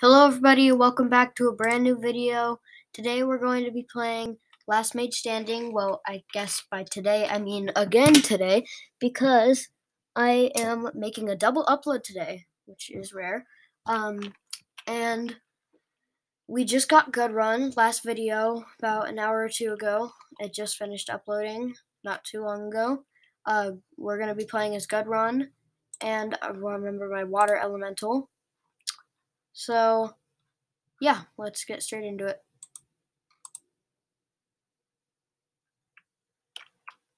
Hello everybody, welcome back to a brand new video. Today we're going to be playing Last Mage Standing. Well, I guess by today I mean again today because I am making a double upload today, which is rare. Um and we just got Gudrun last video about an hour or two ago. It just finished uploading not too long ago. Uh we're going to be playing as Gudrun and I remember my water elemental so, yeah, let's get straight into it.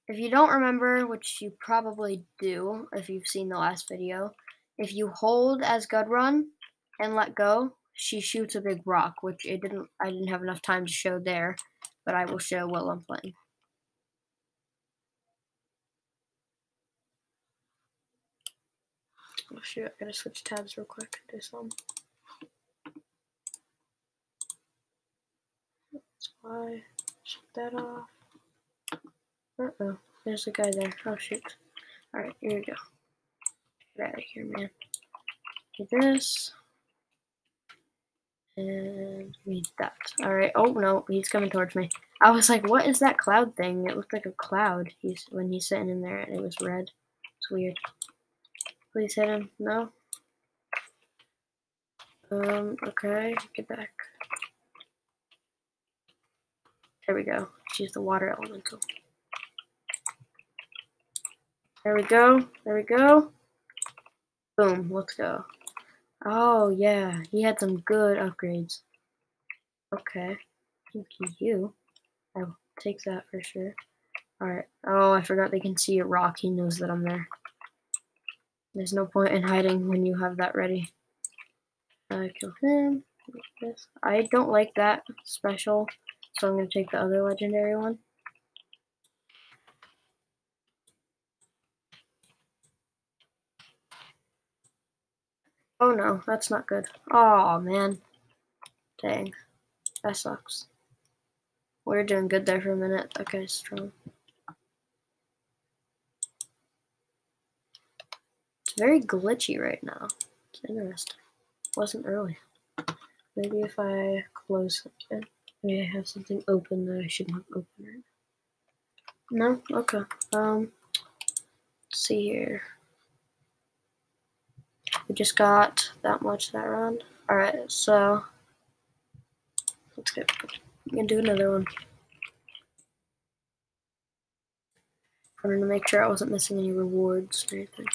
If you don't remember, which you probably do if you've seen the last video, if you hold as Gudrun and let go, she shoots a big rock, which it didn't I didn't have enough time to show there, but I will show while I'm playing. Oh shoot, I gotta switch tabs real quick. Do some. I shut that off. Uh oh, there's a guy there. Oh shoot. Alright, here we go. Get out of here, man. Do this. And read that. Alright, oh no, he's coming towards me. I was like, what is that cloud thing? It looked like a cloud he's when he's sitting in there and it was red. It's weird. Please hit him. No? Um, okay, get back. There we go. She's the water elemental. There we go. There we go. Boom. Let's go. Oh, yeah. He had some good upgrades. Okay. Thank you. I'll take that for sure. Alright. Oh, I forgot they can see a rock. He knows that I'm there. There's no point in hiding when you have that ready. I kill him. I don't like that special so I'm going to take the other legendary one. Oh no, that's not good. Oh man. Dang. That sucks. We are doing good there for a minute. Okay, strong. It's very glitchy right now. It's interesting. Wasn't early. Maybe if I close something. I have something open that I should not open right No? Okay. Um, let's see here. We just got that much that round. Alright, so let's get I'm gonna do another one. I wanted to make sure I wasn't missing any rewards or anything.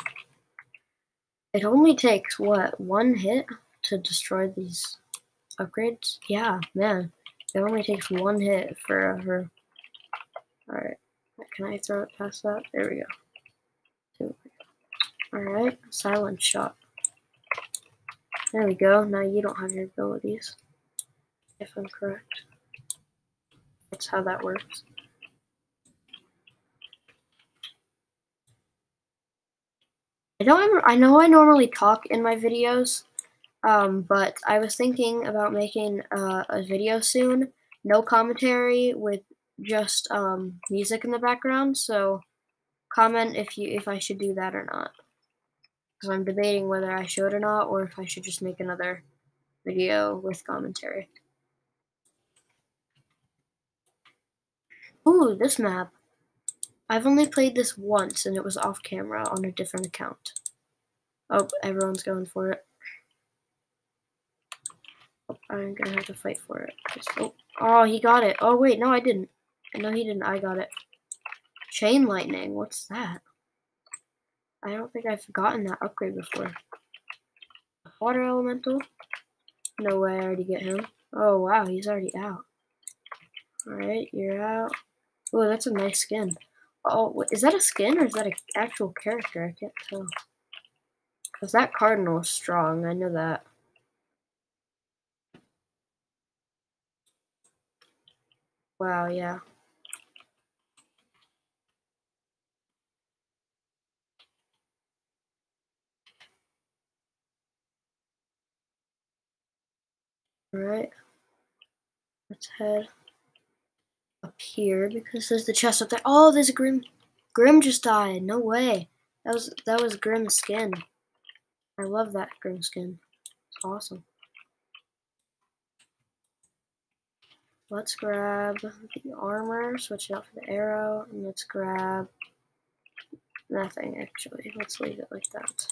It only takes what, one hit to destroy these upgrades? Yeah, man. It only takes one hit for her. Alright. Can I throw it past that? There we go. Alright. Silent shot. There we go. Now you don't have your abilities. If I'm correct. That's how that works. I don't ever, I know I normally talk in my videos, um, but I was thinking about making uh, a video soon, no commentary with just um, music in the background. So comment if you if I should do that or not, because I'm debating whether I should or not, or if I should just make another video with commentary. Ooh, this map. I've only played this once, and it was off camera on a different account. Oh, everyone's going for it. I'm gonna have to fight for it. Just, oh, oh, he got it. Oh, wait, no, I didn't. No, he didn't. I got it. Chain lightning. What's that? I don't think I've gotten that upgrade before. Water elemental. No way. I already get him. Oh wow, he's already out. All right, you're out. Oh, that's a nice skin. Oh, is that a skin or is that an actual character? I can't tell. Cause that cardinal is strong. I know that. Wow, yeah. Alright. Let's head up here because there's the chest up there. Oh, there's a Grim. Grim just died. No way. That was that was Grim's skin. I love that Grim skin. It's awesome. Let's grab the armor, switch it out for the arrow, and let's grab nothing actually. Let's leave it like that.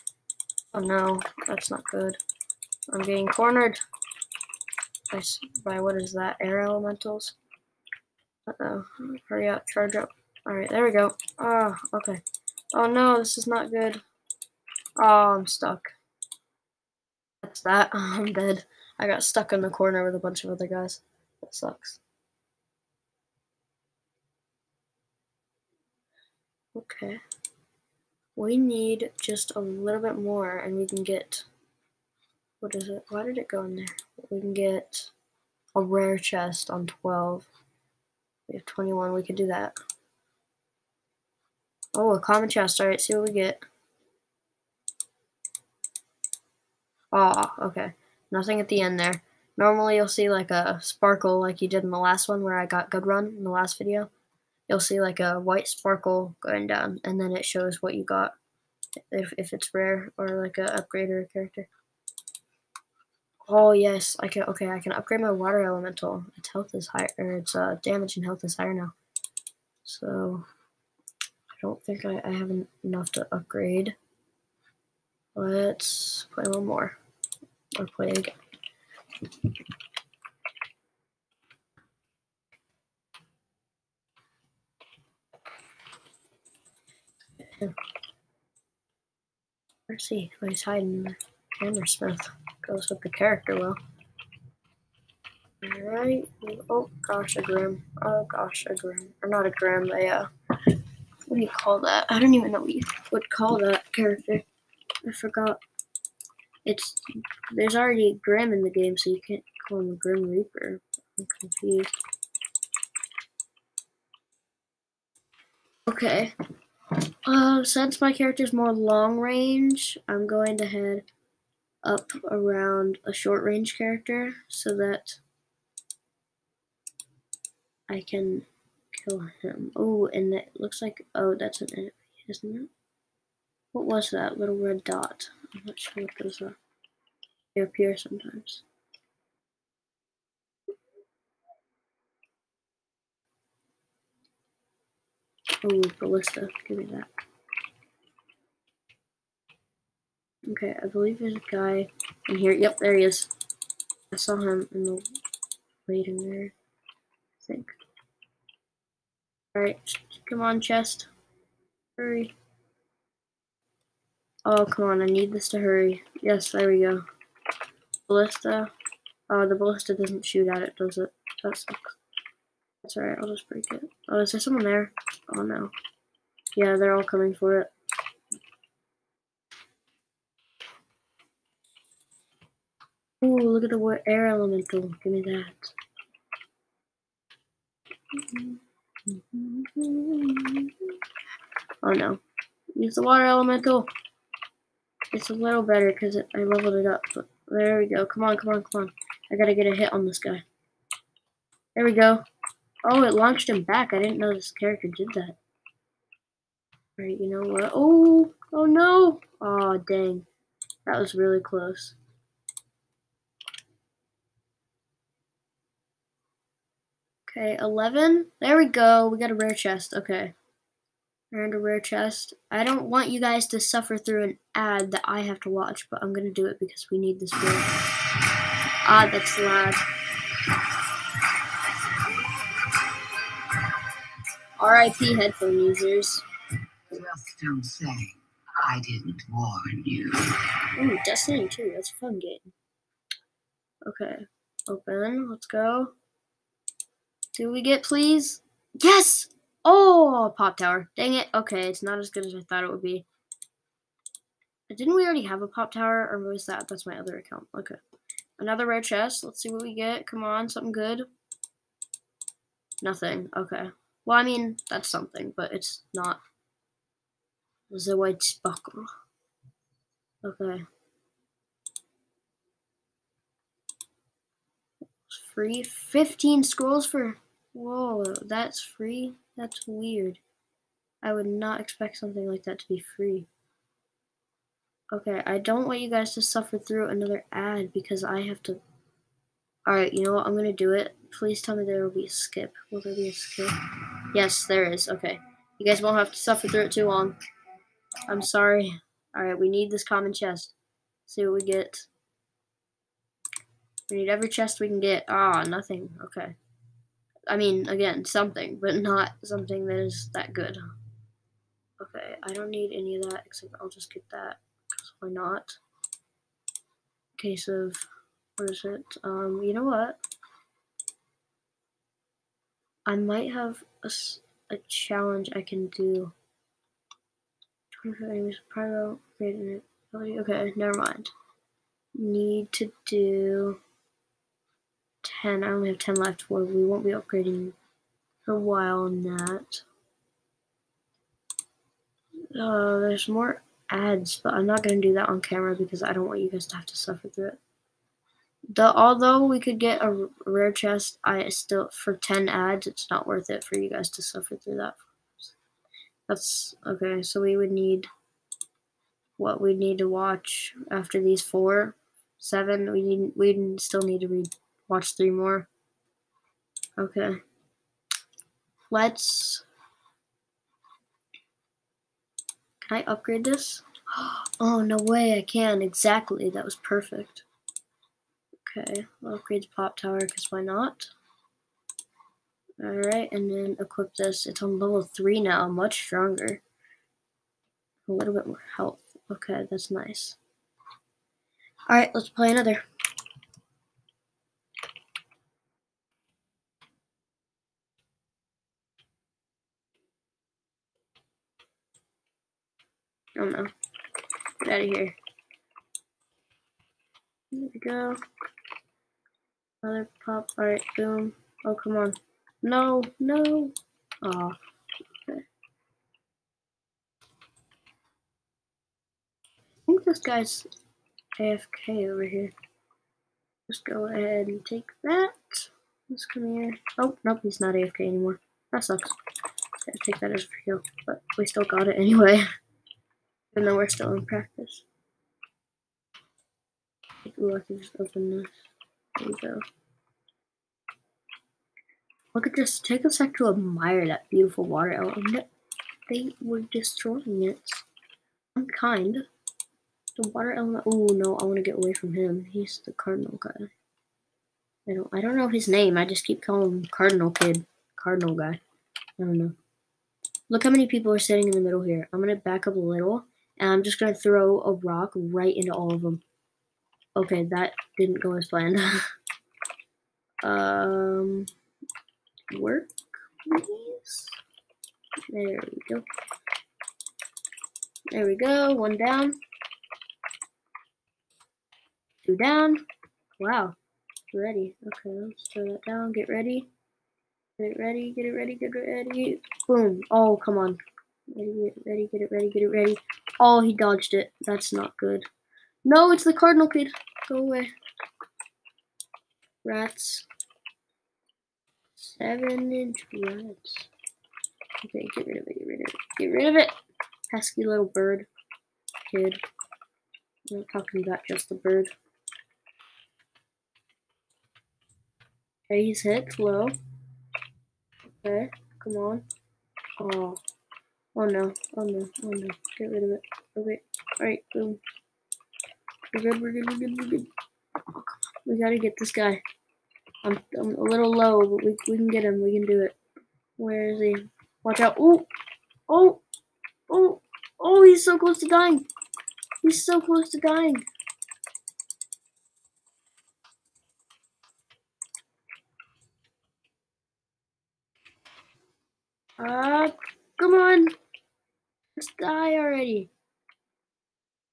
Oh no, that's not good. I'm getting cornered by, by what is that? Air elementals? Uh-oh. Hurry up, charge up. Alright, there we go. Oh, okay. Oh no, this is not good. Oh, I'm stuck. That's that. I'm dead. I got stuck in the corner with a bunch of other guys. That sucks. Okay. We need just a little bit more and we can get what is it? Why did it go in there? We can get a rare chest on 12. We have 21. We could do that. Oh, a common chest. Alright, see what we get. Oh, okay. Nothing at the end there. Normally you'll see like a sparkle like you did in the last one where I got Gudrun in the last video. You'll see like a white sparkle going down and then it shows what you got if, if it's rare or like a upgrade or a character. Oh yes, I can. Okay, I can upgrade my water elemental. Its health is higher, its uh, damage and health is higher now. So I don't think I, I have enough to upgrade. Let's play one more, or play again. Let's see. Oh, he's hiding. Hammersmith goes with the character well. Alright. Oh gosh, a grim. Oh gosh, a grim. Or not a grim, a uh, what do you call that? I don't even know what you would call that character. I forgot. It's there's already a grim in the game, so you can't call him a grim reaper. I'm confused. Okay. Uh, since my character is more long range, I'm going to head up around a short range character so that I can kill him. Oh, and it looks like, oh, that's an enemy, isn't it? What was that little red dot? I'm not sure what those are. They appear sometimes. Oh, ballista, give me that. Okay, I believe there's a guy in here. Yep, there he is. I saw him in the waiting there. I think. Alright, come on, chest. Hurry. Oh, come on, I need this to hurry. Yes, there we go. Ballista. Oh, the ballista doesn't shoot at it, does it? That sucks. That's alright, I'll just break it. Oh, is there someone there? Oh no. Yeah, they're all coming for it. Ooh, look at the air elemental. Give me that. Oh no. Use the water elemental. It's a little better because I leveled it up. But there we go. Come on, come on, come on. I gotta get a hit on this guy. There we go. Oh, it launched him back. I didn't know this character did that. Alright, you know what? Oh, oh no. Oh, dang. That was really close. Okay, 11. There we go. We got a rare chest. Okay. And a rare chest. I don't want you guys to suffer through an ad that I have to watch, but I'm going to do it because we need this rare. Ah, that's loud. RIP headphone users. Don't say I didn't warn you. Ooh, Destiny 2. That's a fun game. Okay. Open. Let's go. Do we get please? Yes! Oh, pop tower. Dang it. Okay, it's not as good as I thought it would be. Didn't we already have a pop tower, or was that? That's my other account. Okay. Another rare chest. Let's see what we get. Come on, something good. Nothing. Okay. Well, I mean, that's something, but it's not the white sparkle. Okay. Free 15 scrolls for Whoa, that's free? That's weird. I would not expect something like that to be free. Okay, I don't want you guys to suffer through another ad because I have to... Alright, you know what? I'm to do it please tell me there will be a skip. Will there be a skip? Yes, there is. Okay. You guys won't have to suffer through it too long. I'm sorry. Alright, we need this common chest. See what we get. We need every chest we can get. Ah, nothing. Okay. I mean, again, something, but not something that is that good. Okay, I don't need any of that, except I'll just get that. Because why not? Case of, what is it? Um, you know what? I might have a, a challenge I can do. 25 enemies, pyro, Okay, never mind. Need to do 10. I only have 10 left for we won't be upgrading for a while on that. Uh, there's more ads, but I'm not going to do that on camera because I don't want you guys to have to suffer through it. The, although we could get a rare chest, I still for 10 ads, it's not worth it for you guys to suffer through that. That's okay. So we would need what we need to watch after these four, seven. We need we still need to read watch three more. Okay. Let's. Can I upgrade this? Oh no way! I can exactly. That was perfect. Okay, I'll upgrade the pop tower because why not? Alright, and then equip this. It's on level 3 now, much stronger. A little bit more health. Okay, that's nice. Alright, let's play another. Oh no. Get out of here. There we go. Another pop. Alright, boom. Oh, come on. No, no. Oh. I think this guy's AFK over here. Just go ahead and take that. Let's come here. Oh, nope, he's not AFK anymore. That sucks. Gotta take that as a kill, but we still got it anyway. Even though we're still in practice. Ooh, I can just open this. There we go. Look at this. Take a sec to admire that beautiful water element. They were destroying it. Unkind. The water element. Oh no, I want to get away from him. He's the cardinal guy. I don't. I don't know his name. I just keep calling him Cardinal Kid. Cardinal guy. I don't know. Look how many people are sitting in the middle here. I'm gonna back up a little, and I'm just gonna throw a rock right into all of them. Okay, that didn't go as planned. um work, please. There we go. There we go. One down. Two down. Wow. Ready. Okay, let's throw that down. Get ready. Get it ready. Get it ready. Get it ready. Boom. Oh, come on. Ready, get it ready, get it ready, get it ready. Oh, he dodged it. That's not good. No, it's the Cardinal Kid. Go away. Rats. Seven inch rats. Okay, get rid of it, get rid of it. Get rid of it! Pesky little bird. Kid. I'm not talking about just the bird. Okay, he's hit low. Okay, come on. Oh. Oh no, oh no, oh no. Get rid of it. Okay, alright, boom. We're good, we're good, we're good, we're good. We gotta get this guy. I'm, I'm a little low, but we, we can get him. We can do it. Where is he? Watch out. Oh! Oh! Oh! Oh, he's so close to dying. He's so close to dying. Ah, uh, come on. Just die already.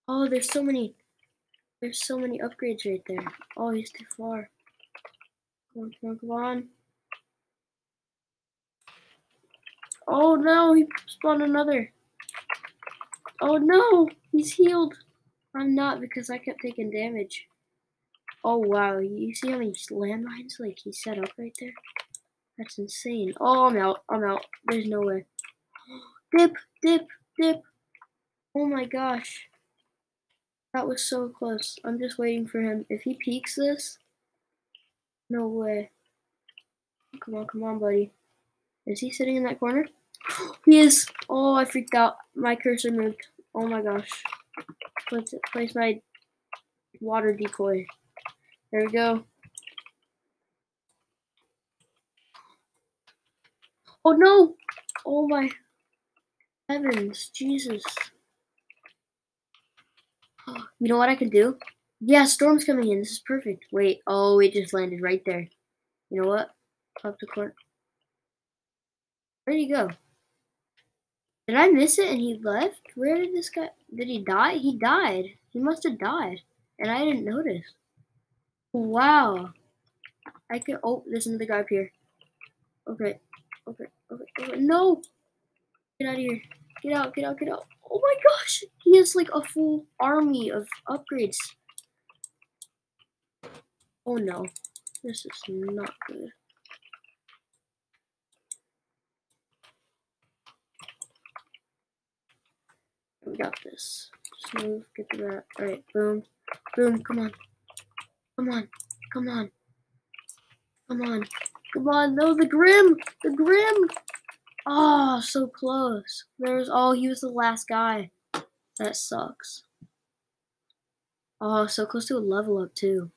Oh, there's so many. There's so many upgrades right there. Oh, he's too far. Come on, come on. Oh no, he spawned another. Oh no, he's healed. I'm not because I kept taking damage. Oh wow, you see how many landmines like he set up right there? That's insane. Oh, I'm out. I'm out. There's no way. Dip, dip, dip. Oh my gosh. That was so close. I'm just waiting for him. If he peeks this, no way. Come on, come on, buddy. Is he sitting in that corner? He is. Oh, I freaked out. My cursor moved. Oh my gosh. Let's place my water decoy. There we go. Oh no! Oh my heavens, Jesus. You know what I can do? Yeah, storm's coming in. This is perfect. Wait, oh, it just landed right there. You know what? Up the court. Where'd he go? Did I miss it and he left? Where did this guy? Did he die? He died. He must have died, and I didn't notice. Wow. I can. Oh, there's another guy up here. Okay. Okay. Okay. Okay. No. Get out of here. Get out. Get out. Get out. Oh my gosh. He has like a full army of upgrades. Oh no. This is not good. We got this. Just move, get to that. Alright, boom. Boom, come on. Come on. Come on. Come on. Come on. No, the Grim! The Grim! Oh, so close. There's oh, he was the last guy. That sucks. Oh, so close to a level up too.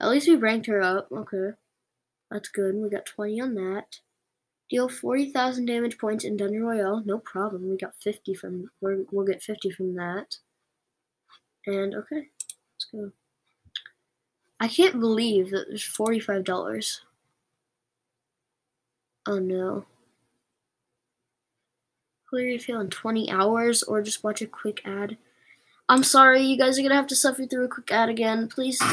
At least we ranked her up. Okay. That's good. We got 20 on that. Deal 40,000 damage points in Dungeon Royale. No problem. We got 50 from, we will get 50 from that. And okay, let's go. I can't believe that there's $45. Oh no. Clear your fail in 20 hours or just watch a quick ad. I'm sorry, you guys are gonna have to suffer through a quick ad again. Please skip.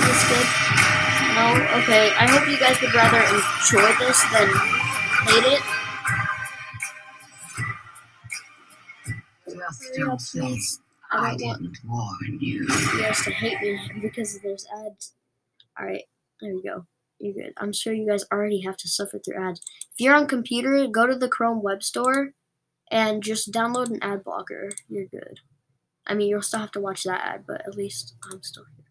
No? Okay. I hope you guys would rather enjoy this than hate it. Don't I I don't want didn't warn you. you guys to hate me because there's ads. Alright, there we go. You're good. I'm sure you guys already have to suffer through ads. If you're on computer, go to the Chrome Web Store and just download an ad blocker. You're good. I mean, you'll still have to watch that ad, but at least I'm still here.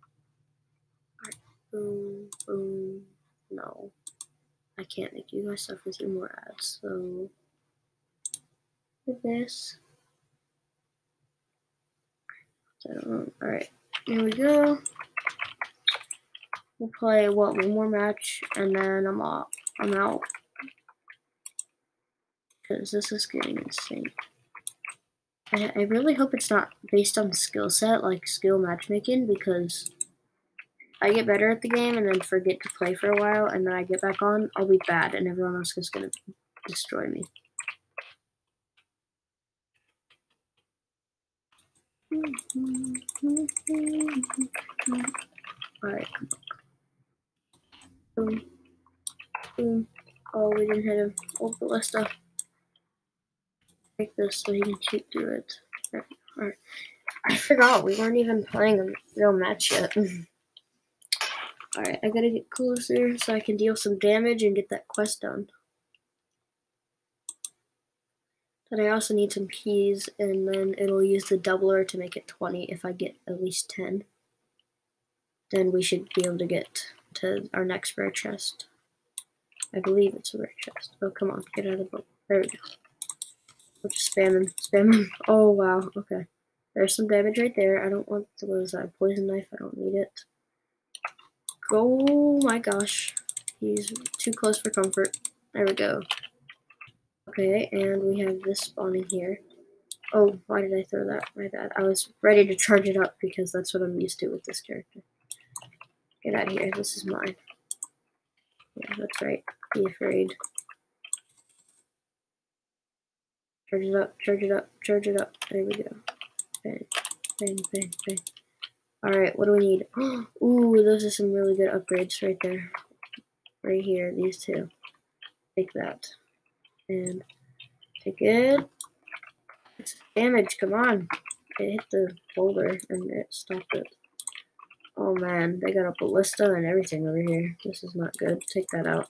Alright, boom, boom. No. I can't make you guys suffer through more ads, so. With this. Alright, here we go. We'll play what one more match and then I'm off. I'm out. Because this is getting insane. I, I really hope it's not based on skill set, like skill matchmaking, because I get better at the game and then forget to play for a while, and then I get back on, I'll be bad, and everyone else is gonna destroy me. Alright. Boom. Boom. Oh, we didn't hit him. Oh, ballista. Take this so he can shoot through it. I forgot we weren't even playing a real match yet. Alright, I gotta get closer so I can deal some damage and get that quest done. But I also need some keys, and then it'll use the doubler to make it 20 if I get at least 10. Then we should be able to get to our next rare chest. I believe it's a rare chest. Oh, come on, get out of the boat. There we go. We'll just spam him, spam. Oh, wow, okay. There's some damage right there. I don't want to lose that poison knife. I don't need it. Oh my gosh. He's too close for comfort. There we go. Okay, and we have this spawning here. Oh, why did I throw that? My bad. I was ready to charge it up because that's what I'm used to with this character. Get out of here. This is mine. Yeah, that's right. Be afraid. Charge it up, charge it up, charge it up. There we go. Bang, bang, bang, bang. Alright, what do we need? Ooh, those are some really good upgrades right there. Right here, these two. Take that. And take it. It's damage, come on. It hit the boulder and it stopped it. Oh man, they got a ballista and everything over here. This is not good. Take that out.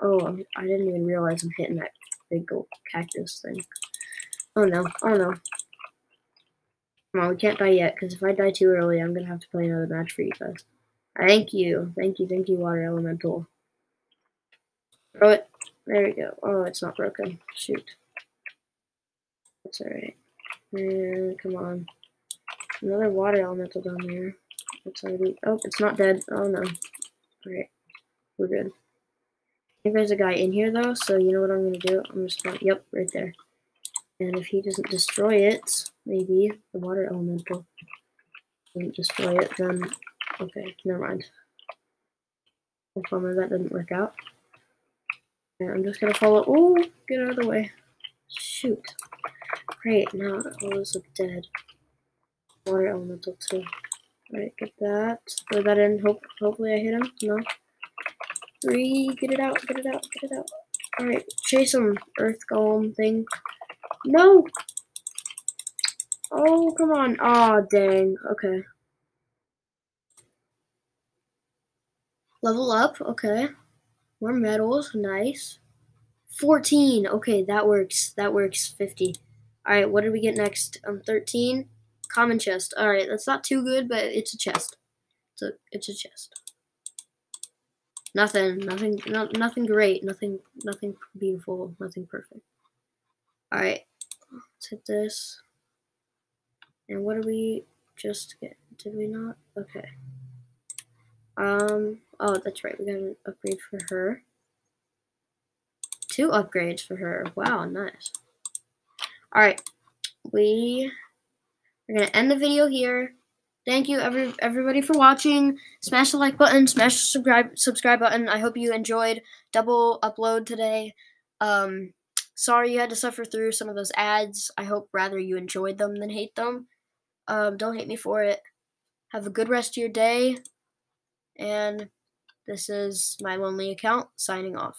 Oh, I didn't even realize I'm hitting that big gold cactus thing. Oh no, oh no. Come on, we can't die yet, because if I die too early, I'm gonna have to play another match for you guys. Thank you, thank you, thank you, Water Elemental. Throw it. There we go. Oh, it's not broken. Shoot. That's alright. And mm, come on. Another water elemental down there. It's already. Oh, it's not dead. Oh no. Alright. We're good. I think there's a guy in here though, so you know what I'm gonna do? I'm just gonna. Yep, right there. And if he doesn't destroy it, maybe the water elemental doesn't destroy it, then okay, never mind. Oh, bummer that didn't work out. And I'm just gonna follow. Oh, get out of the way. Shoot. Great, now all those look dead. Water elemental too. Alright, get that. Throw that in. Hope hopefully I hit him. No. Three, get it out, get it out, get it out. Alright, chase him, earth golem thing. No! Oh, come on. Oh, dang. Okay. Level up. Okay. More medals. Nice. 14. Okay, that works. That works. 50. Alright, what did we get next? Um, 13. Common chest. Alright, that's not too good, but it's a chest. It's a, it's a chest. Nothing, nothing, no, nothing great, nothing, nothing beautiful, nothing perfect. All right, let's hit this. And what did we just get? Did we not? Okay. Um. Oh, that's right. We got an upgrade for her. Two upgrades for her. Wow, nice. All right, We are gonna end the video here. Thank you, every everybody, for watching. Smash the like button. Smash the subscribe subscribe button. I hope you enjoyed double upload today. Um, sorry you had to suffer through some of those ads. I hope rather you enjoyed them than hate them. Um, don't hate me for it. Have a good rest of your day. And this is my lonely account signing off.